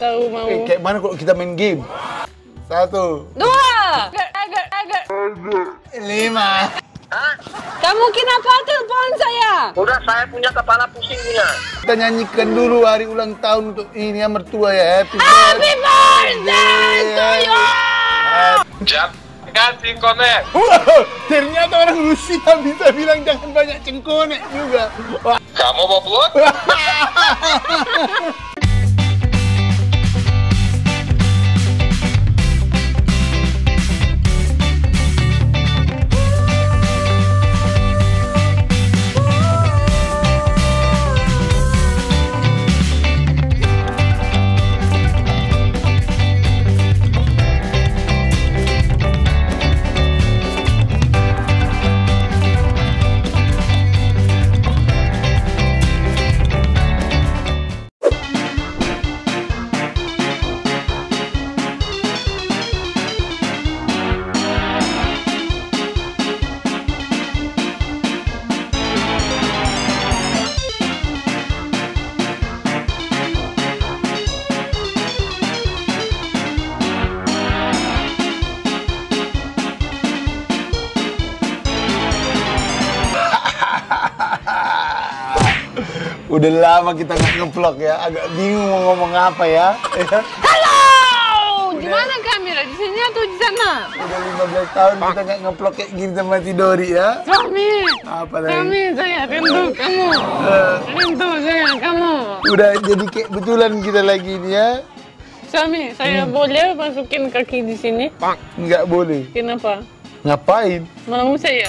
tahu mau. Eh, kayak mana kalau kita main game? Satu, Dua. Agak, agak, agak. lima. Hah? Kamu kenapa telepon saya? Udah saya punya kepala pusing punya. Kita nyanyikan dulu hari ulang tahun untuk ini ya mertua ya. Happy Happy birthday to you. Jat, ganti konek. Wow, ternyata orang Rusia bisa bilang jangan banyak cengkonek juga. Kamu boblok? Udah lama kita nggak ngevlog ya, agak bingung mau ngomong apa ya. Halo. Di mana kamera? Di sini atau di sana? Udah 15 tahun kita nggak ngevlog kayak gini sama si Dori ya. Suami. Apa lagi? Suami saya rindu kamu. Eh, Rindu saya kamu. udah jadi kayak betulan kita lagi ini ya. Suami, saya boleh masukin kaki di sini? Nggak boleh. Kenapa? Ngapain? Mau saya?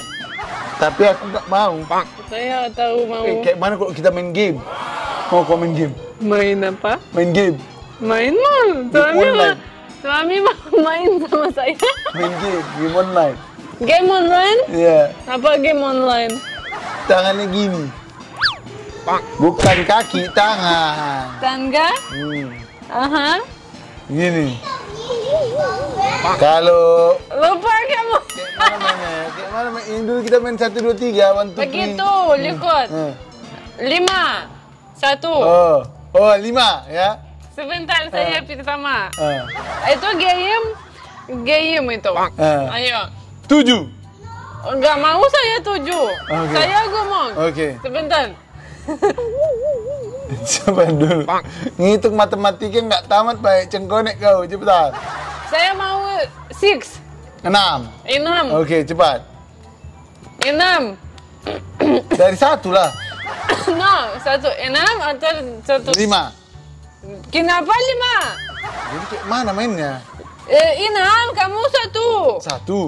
Tapi aku nggak mau. Saya tahu mau Eh, kayak mana kalau kita main game? Mau kau main game? main apa? Main game? Main mau. Suami online. Suami mau main sama saya. Main game, game online. Game online? Iya. Apa game online? Tangannya gini. Bukan kaki, tangan. Tangga? Hmm. Aha. Gini. Kalau Lupa kamu. Mana main? Ini dulu kita main satu dua tiga, one two. Begitu, likut. Eh. Lima. Satu. Oh, oh lima ya. Sebentar saya pertama. Eh. Itu game. Game itu. Eh. Ayo. Tujuh. Enggak mau saya tujuh. Oke. Saya ngomong. Oke. Sebentar. Coba dulu. Ngitung matematika nggak tamat baik cengkonek kau. Cepetan. Saya mau six. Enam. Enam. Oke, cepat. Enam. Dari satu lah. No, satu enam atau satu. Lima. Kenapa lima? Jadi kayak mana mainnya? Eh, enam, kamu satu. Satu.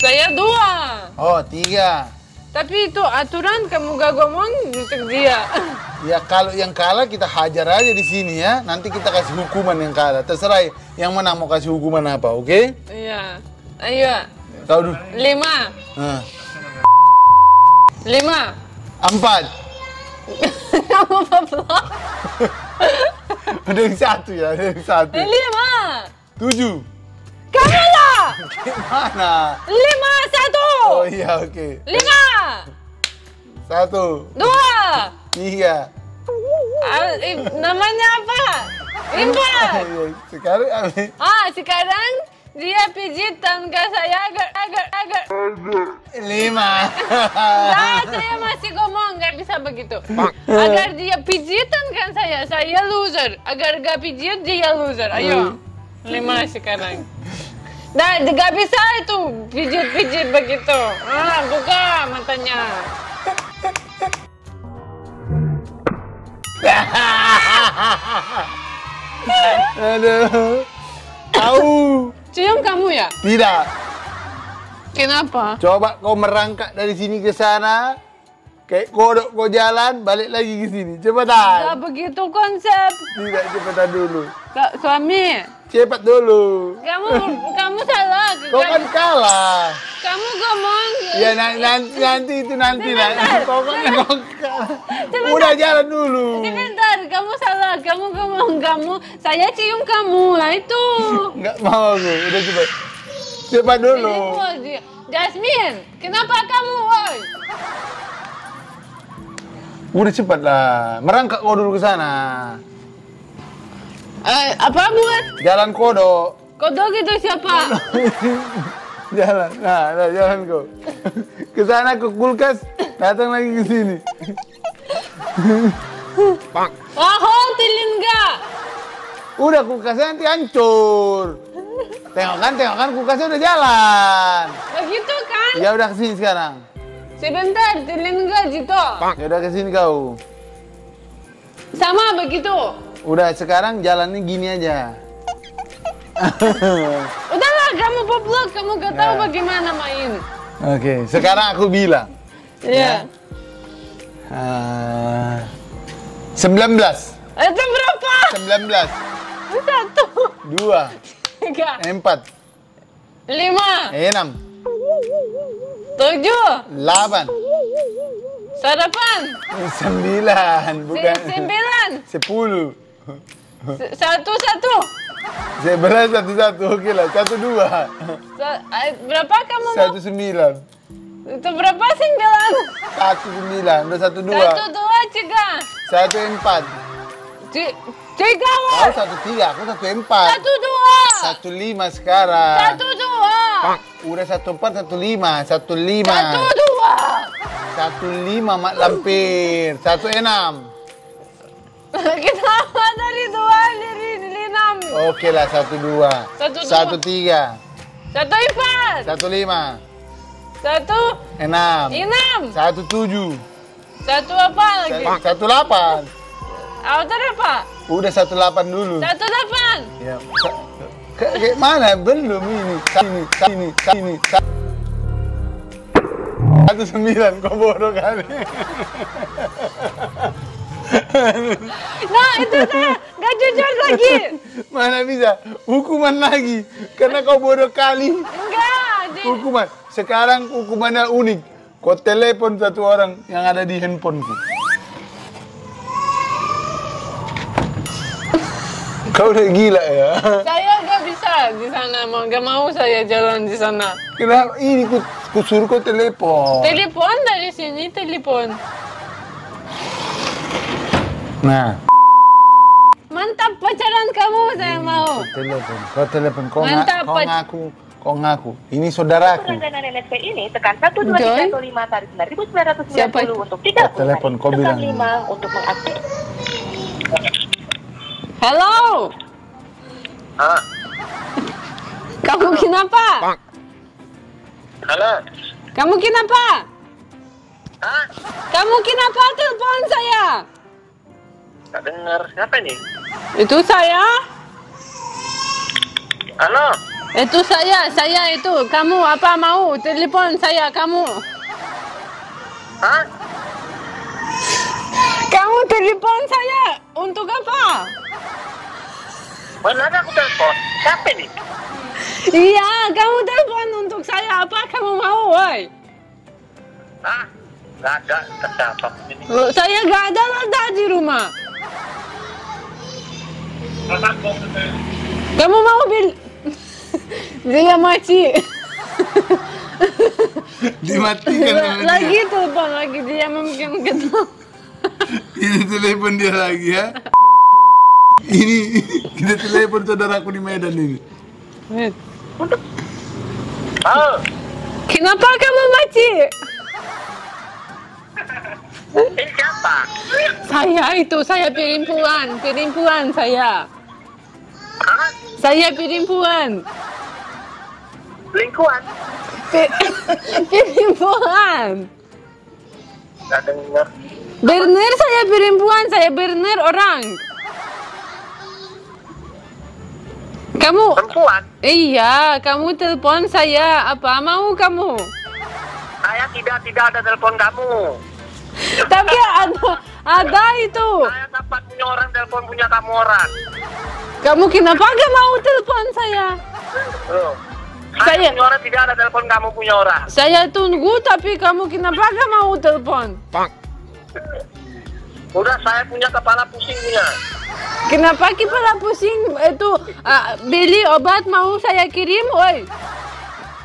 Saya dua. Oh, tiga. Tapi itu aturan kamu gak ngomong untuk dia. Ya kalau yang kalah kita hajar aja di sini ya. Nanti kita kasih hukuman yang kalah. Terserah yang menang mau kasih hukuman apa, oke? Iya. Ayo. Kau dulu. Lima. Nah. Lima. Empat. kamu peblok. Ada yang satu ya, ada yang satu. Lima. Tujuh. Kamu lah. Gimana? Lima satu. Oh iya, oke. Lima. Satu, Dua. tiga. Ah, eh, namanya apa? Empat. Iya, Sekarang ambil. Ah, sekarang dia pijit tangga saya agar agar agar. Lima. Nah, saya masih ngomong nggak bisa begitu. Agar dia pijitan kan saya, saya loser. Agar gak pijit dia loser. Ayo, lima sekarang. Nah, nggak bisa itu pijit-pijit begitu. Ah, buka matanya. Aduh. Tahu. Cium kamu ya? Tidak. Kenapa? Coba kau merangkak dari sini ke sana. Kayak kodok kau jalan, balik lagi ke sini. Cepetan. begitu konsep. Tidak, cepetan dulu. Kak, suami, Cepat dulu. kamu kamu salah. Kau kan kalah. Kamu ngomong. Ya na- nanti, nanti itu nanti. Pokoknya kau kalah. Udah jalan dulu. Sebentar, kamu salah. Kamu ngomong kamu. Saya cium kamu. Lah itu. Enggak mau aku. Udah cepat. Cepat dulu. Jasmine, kenapa kamu? Woi? Udah cepat lah. Merangkak kau dulu ke sana. Eh, apa buat? Jalan kodok. Kodok itu siapa? Jalan. Nah, nah jalan kau. Ke sana ke kulkas, datang lagi ke sini. Oh, tilingga. Udah kulkasnya nanti hancur. Tengok kan, tengok kan kulkasnya udah jalan. Begitu kan? Ya udah ke sini sekarang. Sebentar, tilingga Jito. Ya udah ke sini kau. Sama begitu. Udah sekarang jalannya gini aja. Udahlah, kamu poblok, kamu gak tahu Ya. bagaimana main. Oke, sekarang aku bilang. Iya. Ah, 19, Itu berapa? 19, Satu, 2, tiga, 4, lima, 6, tujuh, 8, sarapan, 9, bukan. se- sembilan, 10, se- satu, satu. 11, 1, 1, oke lah, 1, 2, Sa- eh, berapa kamu? 1, 9, Itu berapa sembilan? 1, 9, udah 1, 2, Satu, dua, tiga. 1, 4, Ti- Tiga, kau. 1, 3, aku 1, 4, Satu, dua. 1, 5 sekarang. Satu, dua. Udah 1, 4, 1, 5, 1, 5. Satu, dua. Satu lima mak lampir, satu enam. Kenapa dari dua dari enam? Oke lah satu dua, Satu dua. satu tiga, Satu empat. satu lima, Satu enam, enam. satu tujuh, Satu apa lagi? sa- satu delapan. Outer apa? Udah satu delapan dulu. Satu delapan. Ya, kayak mana belum ini? Sini, sini, sini. sa- Satu sembilan, kau bodoh kali. Nah itu saya nggak jujur lagi. Mana bisa? Hukuman lagi, karena kau bodoh kali. Hukuman. Sekarang hukumannya unik. Kau telepon satu orang yang ada di handphoneku. Kau udah gila ya? Saya nggak bisa di sana. Mau nggak mau saya jalan di sana. Kenapa? Ini ku, ku suruh kau telepon. Telepon dari sini telepon. Nah, Mantap pacaran kamu saya mau. telepon. Kau telepon. Kau, Mantap, kau ngaku. Kau ngaku. Ini saudaraku. NSP ini tekan 1 2 Joy? 3 5 tarif 9.990 Siapa itu? untuk 30 Oh, telepon, kau tekan bilang. 5 untuk mengaktif. Halo. Ah, Kamu kenapa? halo. Kamu kenapa? Ah, Kamu kenapa telepon saya? nggak dengar. Siapa nih? Itu saya. Halo. Itu saya, saya itu. Kamu apa mau? Telepon saya, kamu. Hah? Kamu telepon saya. Untuk apa? Ada aku telepon? Siapa nih? Iya, kamu telepon untuk saya. Apa kamu mau, woi? Ah, nggak ada. Siapa ini? Loh, Saya gak ada ada di rumah. Kamu mau bil... Dia mati. Dimatikan lagi telepon lagi dia mungkin ketemu. Ini telepon dia lagi ya. Ini kita telepon saudaraku di Medan ini. Halo. Kenapa kamu mati? Ini siapa? Saya itu, saya perempuan, perempuan saya. Hah? Saya perempuan. Lingkuan? Nggak dengar. Bener saya perempuan, saya bener orang. Kamu, Perempuan? iya, kamu telepon saya. Apa mau kamu? Saya tidak tidak ada telepon kamu. Tapi ada, ada itu. Saya dapat punya orang telepon punya kamu orang. Kamu kenapa gak mau telepon saya? Loh. Saya- Saya punya orang tidak ada telepon kamu punya orang. Saya tunggu, tapi kamu kenapa gak mau telepon? Udah saya punya kepala pusing punya. Kenapa kepala pusing itu ah, beli obat mau saya kirim, oi?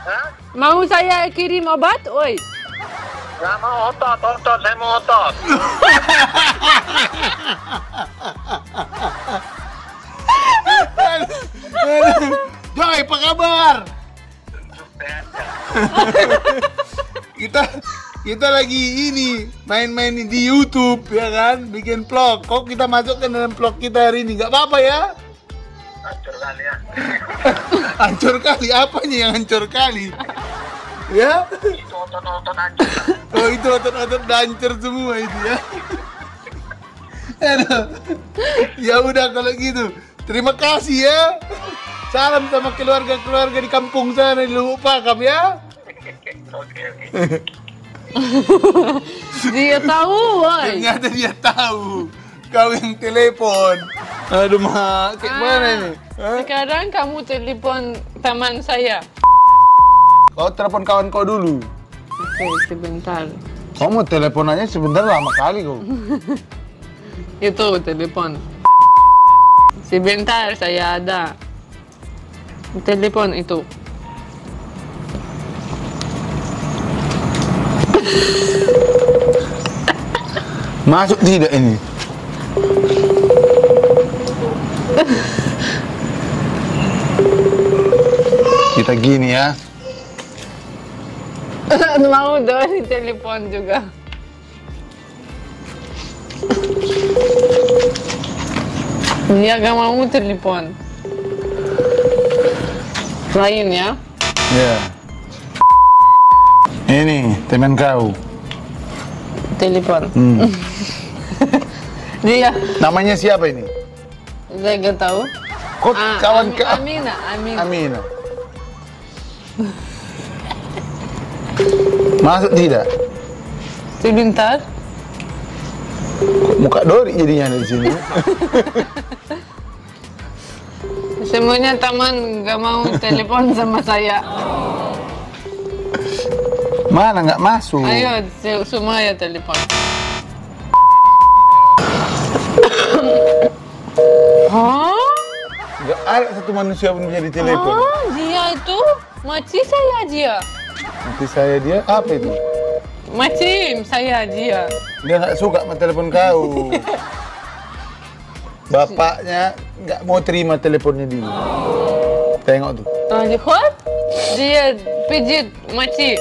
Hah? Mau saya kirim obat, oi? Nggak mau otot, otot, saya mau otot. Joy, apa kabar? Kita kita lagi ini main-main di YouTube ya kan, bikin vlog. Kok kita masukkan dalam vlog kita hari ini? Gak apa-apa ya? Hancur kali ya. Hancur kali, apanya yang hancur kali? Ya? Itu otot-otot hancur. Oh itu otot-otot hancur semua itu ya. Aduh. Ya udah kalau gitu. Terima kasih ya. Salam sama keluarga-keluarga di kampung sana di Lubuk Pakam ya. Oke, oke. Dia tahu, woy. Ternyata dia tahu kau yang telepon. Aduh mak, kayak mana Ah, ini? Hah? Sekarang kamu telepon teman saya. Kau telepon kawan kau dulu. Oke, sebentar. Kau mau telepon aja sebentar lama kali kau. Itu telepon. Sebentar saya ada. Telepon itu. Masuk tidak ini? Kita gini ya. Mau dong telepon juga. Dia gak mau telepon. Lain ya. Ya. Ini teman kau. Telepon. Hmm. Dia, Namanya siapa ini? saya gak tahu. Kok Ah, kawan Ami- kau? Amina, Amina. Amina. Masuk tidak? Sebentar. Muka Dori jadinya di sini. Semuanya teman gak mau telepon sama saya. Mana nggak masuk? Ayo, se- semua ya telepon. Hah? Nggak ada satu manusia pun bisa di telepon. Ah, dia itu macam saya dia. Nanti saya dia apa itu? Macam saya dia. Dia nggak suka sama telepon kau. Bapaknya nggak mau terima teleponnya dia. Tengok tuh. Ah, lihat? Dia pijit macam.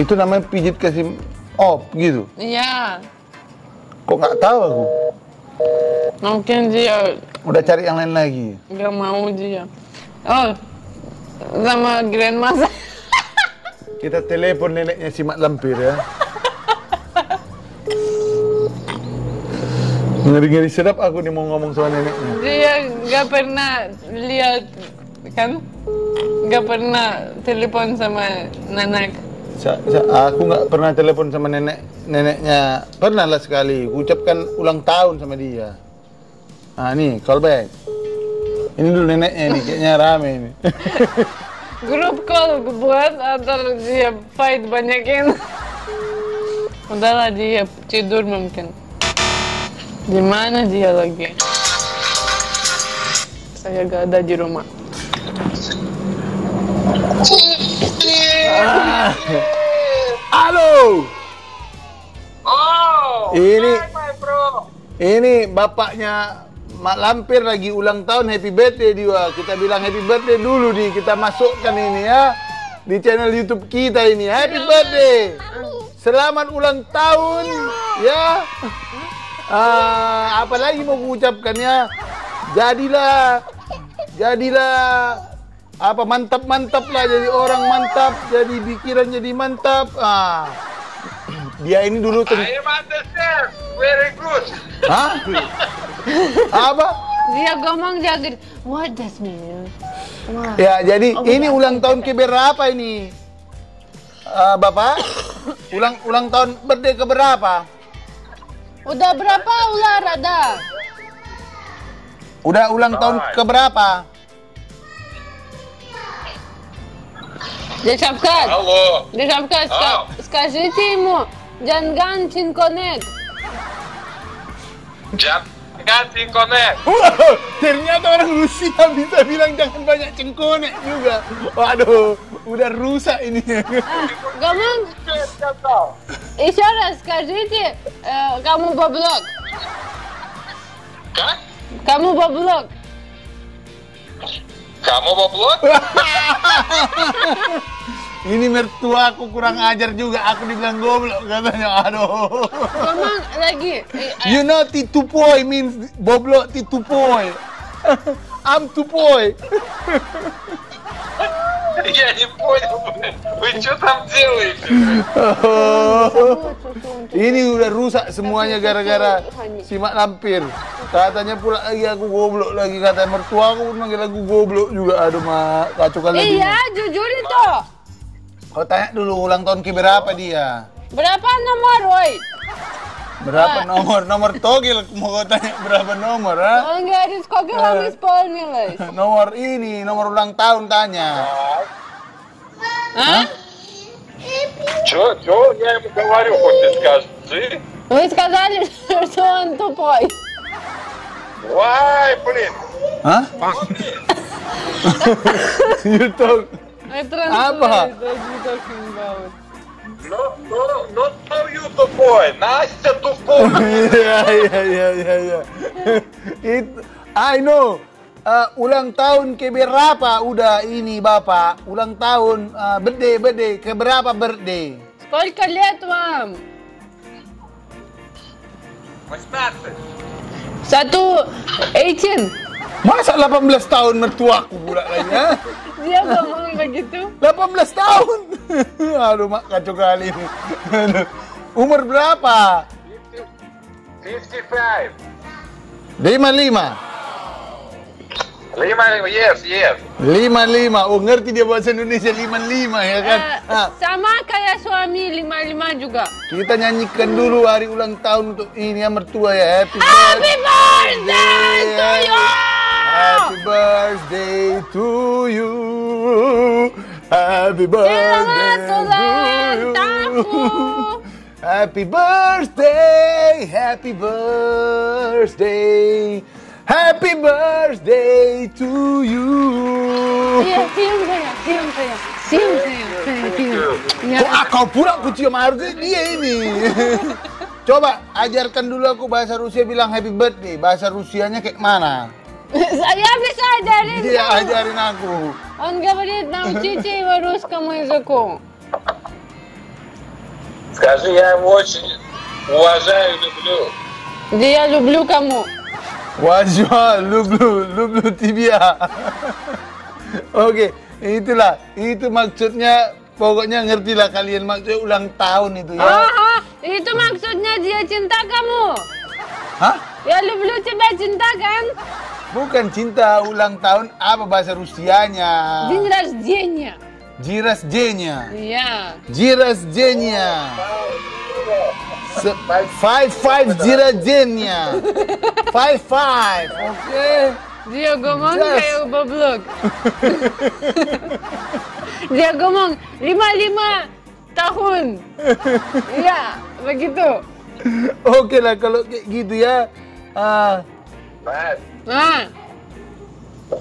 Itu namanya pijit kasih op gitu. Ya, Kok nggak tahu aku? mungkin dia Udah cari yang lain lagi. gak mau dia. Oh, sama grandma saya. Kita telepon neneknya si Mak Lampir ya. Ngeri-ngeri sedap aku nih mau ngomong sama neneknya. Dia gak pernah lihat kan? Gak pernah telepon sama nenek. Sa- sa- aku nggak pernah telepon sama nenek neneknya. Pernah lah sekali. Ucapkan ulang tahun sama dia. Ah nih, call back. Ini dulu neneknya nih, kayaknya rame ini. Grup call buat atau dia fight banyakin. Udahlah dia tidur mungkin. Di mana dia lagi? Saya gak ada di rumah. Halo, Oh, Ini- hai, my bro. ini bapaknya Mak Lampir lagi ulang tahun happy birthday dia. Kita bilang happy birthday dulu nih, kita masukkan ini ya di channel YouTube kita ini. Happy birthday. Selamat ulang tahun ya. Ah, apa lagi mau ucapkan ya? Jadilah jadilah apa mantap-mantap lah jadi orang mantap, jadi pikiran jadi mantap. Ah. Dia ini dulu ten- I am understand. Very good. Hah? Apa? Dia ngomong dia gitu. What does mean? Wah. Ya, jadi ini ulang tahun ke berapa ini? Eh, Bapak? ulang ulang tahun birthday ke berapa? Udah berapa ular ada? Udah ulang tahun ke berapa? Дешевкат, Алло. Дешевкат, Ау. скажите ему, Джанган Чинконек. Jangan connect. Ternyata orang Rusia bisa bilang jangan banyak cengkonek juga. Waduh, udah rusak ini. Гамон, еще раз скажите, э, кому баблок? Как? Кому баблок? Kamu goblok? Ini mertua aku kurang ajar juga. Aku dibilang goblok katanya. Aduh. Gomong lagi. Eh, eh, You know titupoy means boblok titupoy. I'm tupoy. Я не понял, блин. Вы что там делаете? Ini udah rusak semuanya gara-gara si mak lampir. Katanya pula lagi aku goblok lagi kata mertua aku pun manggil aku goblok juga. Aduh mak kacau kali. Iya, jujur itu. Kau tanya dulu ulang tahun ke berapa dia? Berapa nomor, woi? Berapa nomor? Nomor togel mau kau tanya berapa nomor ha? Он говорит, сколько вам исполнилось? Nomor ini, nomor ulang tahun tanya. А? Чё, чё? Я ему говорю, хоть ты скажи. Вы сказали, что он тупой. Вай, блин. Hah? you talk. Apa? Ну, ну, ну, ну, you тупой. Настя тупой. Iya, iya, iya, iya, iya. Itu, I know. Uh, ulang tahun ke berapa udah ini bapak? Ulang tahun uh, birthday, birthday ke berapa birthday? Сколько лет вам? 18. Satu, 18. Masa 18 tahun mertuaku pula lagi ha? Dia ngomong begitu. 18 tahun. Aduh mak kacau kali ini. Aduh. Umur berapa? 55. 55. Lima, yes, yes. 55. Oh ngerti dia bahasa Indonesia 55 ya kan? Eh, Ah, sama kayak suami 55 juga. kita nyanyikan dulu hari ulang tahun untuk ini ya mertua ya. Happy Happy birthday. birthday to you! Happy birthday to you. Happy birthday to you. Happy birthday, happy birthday, happy birthday to you. Iya, cium saya, cium saya, cium saya, saya cium. Ya. Kok kau pura aku cium harusnya dia ini. Coba ajarkan dulu aku bahasa Rusia bilang happy birthday. Bahasa Rusianya kayak mana? Saya bisa ajarin Dia kamu. ajarin aku. Он говорит, научите его русскому языку. Скажи, я его очень уважаю, люблю. Dia люблю kamu. Wajwa, lublu, lublu tibia. Oke, itulah. Itu maksudnya, pokoknya ngertilah kalian maksudnya ulang tahun itu ya. Ага, itu maksudnya dia cinta kamu. Hah? Ya люблю тебя cinta kan? Bukan cinta ulang tahun, apa bahasa Rusianya? День рождения. Jiras Jenya. Ya. Jiras Jenya. Se- Five five Jiras Jenya. Five five, oke. Dia ngomong Yes. kayak goblok. Dia ngomong lima lima tahun. Iya, begitu. Oke lah kalau kayak gitu ya. Ah, Знаешь, Nah,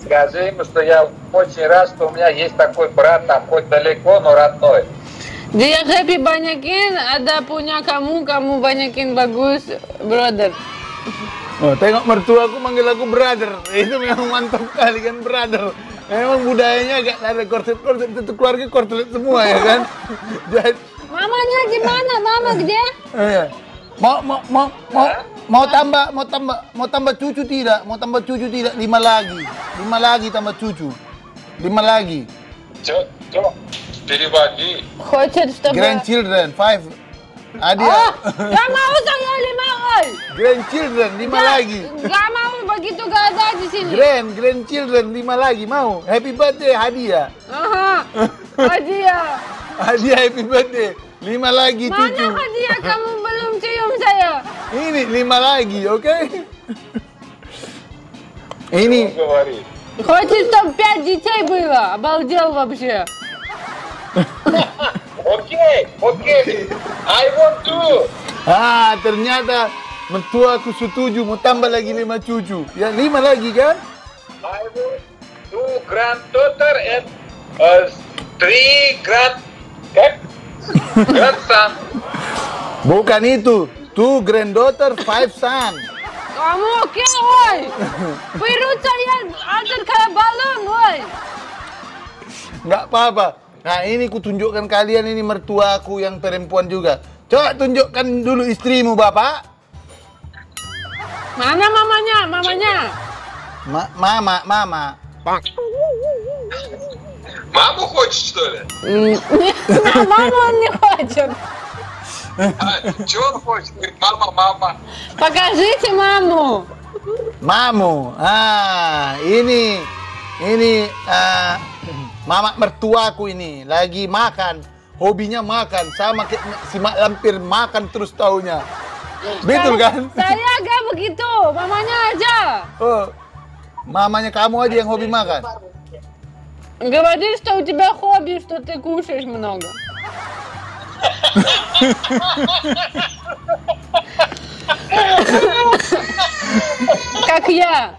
скажи ему, что я очень рад, что у меня есть такой брат, там хоть далеко, но родной. dia happy banyakin ada punya kamu, kamu banyakin bagus, brother. Oh, tengok mertua aku manggil aku brother. Itu memang mantap kali kan brother. Memang budayanya agak ada korset-korset itu keluarga korset semua ya kan. Jadi, Mamanya gimana? Mama где? eh, mau mau mau mau mau tambah mau tambah mau tambah cucu tidak? Mau tambah cucu tidak? Lima lagi. Lima lagi tambah cucu. Lima lagi. Чё, чё? Переводи. Хочет, чтобы... Grandchildren five. Adia. Oh, gak mau saya lima oi. Grandchildren lima Gak- lagi. Gak mau begitu gak ada di sini. Grand grandchildren lima lagi mau. Happy birthday hadiah. Aha, hadiah. Hadiah happy birthday. Lima lagi Mana cucu. hadiah kamu belum cium saya? Ini lima lagi, oke? Ini Говори. Хочет, чтобы пять детей было. Обалдел вообще. Окей, окей. I want to. ah ternyata mertua aku setuju mau tambah lagi lima cucu. Ya lima lagi kan? I want two granddaughter and uh, three grand... Как? Grandson. Bukan itu. Two granddaughter, five son. Kamu oke, oi. Perut saya ada kayak balon. apa-apa. Nah ini ku tunjukkan kalian ini mertuaku yang perempuan juga. Coba tunjukkan dulu istrimu bapak. Mana mamanya? Mamanya. Ma mama, mama. Маму хочешь, что ли? М, Маму он не хочет. А, чего он хочет? Говорит, мама, мама. Покажите маму. Mamu. Ah, ini ini ah, mama mertuaku ini lagi makan. Hobinya makan sama kayak si mak lampir makan terus taunya. Betul kan? Saya agak begitu. Mamanya aja. Oh. Mamanya kamu aja yang hobi makan. Говори, что у тебя хобби, что ты кушаешь много. Как я.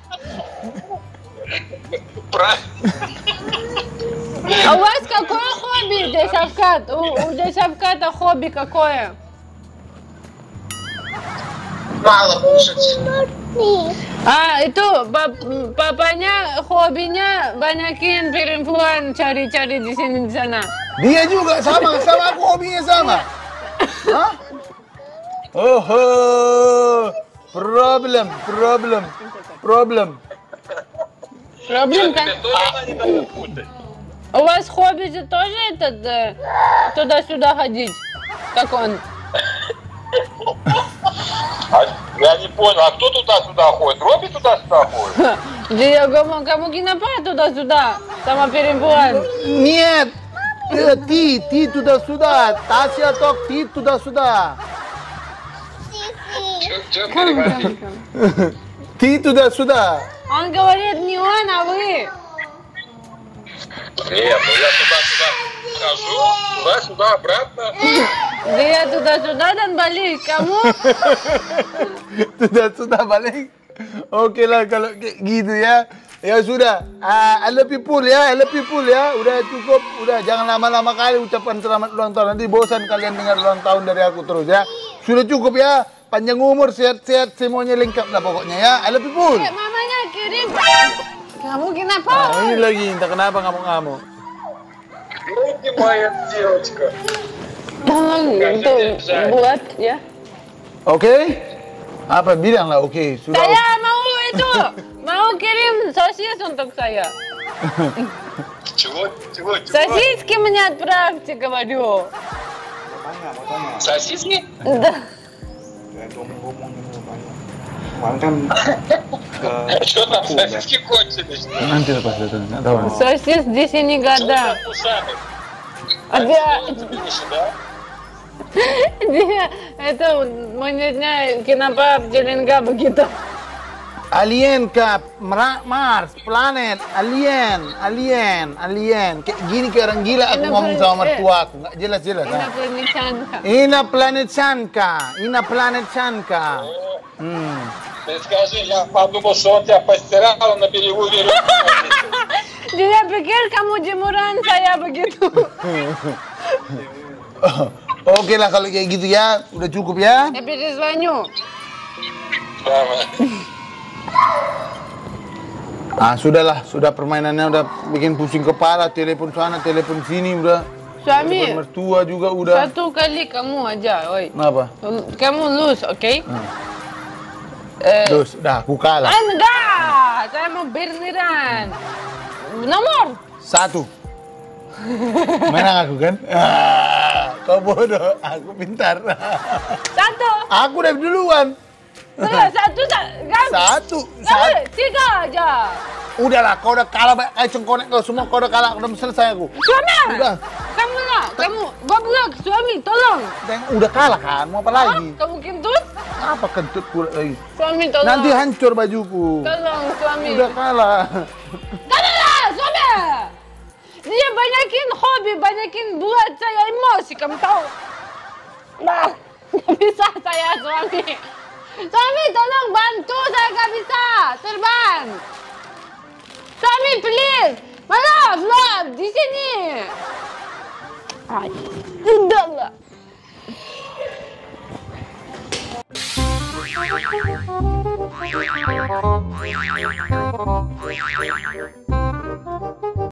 А у вас какое хобби, здесь Авкат? У, у здесь Авката хобби какое? Мало кушать. Ah, itu bap- papanya hobinya banyakin perempuan cari-cari di sini di sana. Dia juga sama, sama aku hobinya sama. Hah? Oh, problem, problem, problem. Проблем, путать. У вас хобби же тоже этот э, туда-сюда ходить, как он. Я не понял, а кто туда-сюда ходит? Робби туда-сюда ходит? Ngomong kamu kenapa tуда-sudah sama perempuan? Нет, э, ты, ты туда-сюда, Тася ток, ты туда-сюда. Ты туда-сюда. Он говорит не он, а вы. Нет, ну я туда-сюда хожу, туда-сюда, обратно. Dia tуда-sudah dan balik. Kamu Sudah-sudah balik. Oke lah kalau kayak gitu ya. Ya sudah, Ah, I love people ya, I love people ya. Udah cukup, udah jangan lama-lama kali ucapan selamat ulang tahun. Nanti bosan kalian dengar ulang tahun dari aku terus ya. Sudah cukup ya. Panjang umur, sehat-sehat, semuanya lengkap lah pokoknya ya. I love people. Eh, mamanya kirim. Kamu kenapa? Nah, ini lagi, entah kenapa ngamuk-ngamuk. Ну, моя девочка. Tolong itu buat ya. Oke? Apa bilanglah oke, sudah. Saya mau itu, mau kirim sosis untuk saya. Чего, чего, чего? Сосиски мне отправьте, говорю. Сосиски? Да. Kemarin kan ke Что там, сосиски кончились? Nanti lepas datang, nggak tahu. Sosis di sini gak ada. Ушами. А dia, Видишь, да? dia itu monyetnya kenapa Jelinga begitu? Alien kah? Mera- Mars, planet, alien, alien, alien. Kayak gini kayak orang gila aku Ina ngomong planet- sama eh. mertua aku. Nggak jelas-jelas. Ini ah. pernikahan Ina planet Sanka, Ina planet Sanka. Hmm. Ты скажи, я подумал, что он тебя постирал на берегу веревки. Dia pikir kamu jemuran saya begitu. Oke lah kalau kayak gitu ya, udah cukup ya. Hepatitis banyu. Ah sudahlah, sudah permainannya udah bikin pusing kepala, telepon sana, telepon sini udah. Suami. Telepon mertua juga udah. Satu kali kamu aja, oi. Kenapa? Kamu lose, oke? Okay? Hmm. Eh, lose, dah aku kalah. Enggak, saya mau berniran. Nomor. Satu. Menang aku kan? Ah, kau bodoh, aku pintar. satu, aku udah duluan. Satu, sa- kan? Satu, Enggak, satu. tiga aja. Udahlah, kau udah kalah banyak kali cengkonek kau semua kau udah kalah, udah selesai aku. Suami, Udah. kamu lah, kamu goblok, suami, tolong. Dan udah kalah kan, mau apa Oh, lagi? kamu kentut? Apa kentut pula lagi? Suami, tolong. Nanti hancur bajuku. Tolong, suami. Udah kalah. Dia banyakin hobi, banyakin buat saya emosi, kamu tahu? Nah, nggak bisa saya suami. Suami, tolong bantu, saya nggak bisa terbang. Suami, please. Maaf, maaf, di sini. Ay, udah lah.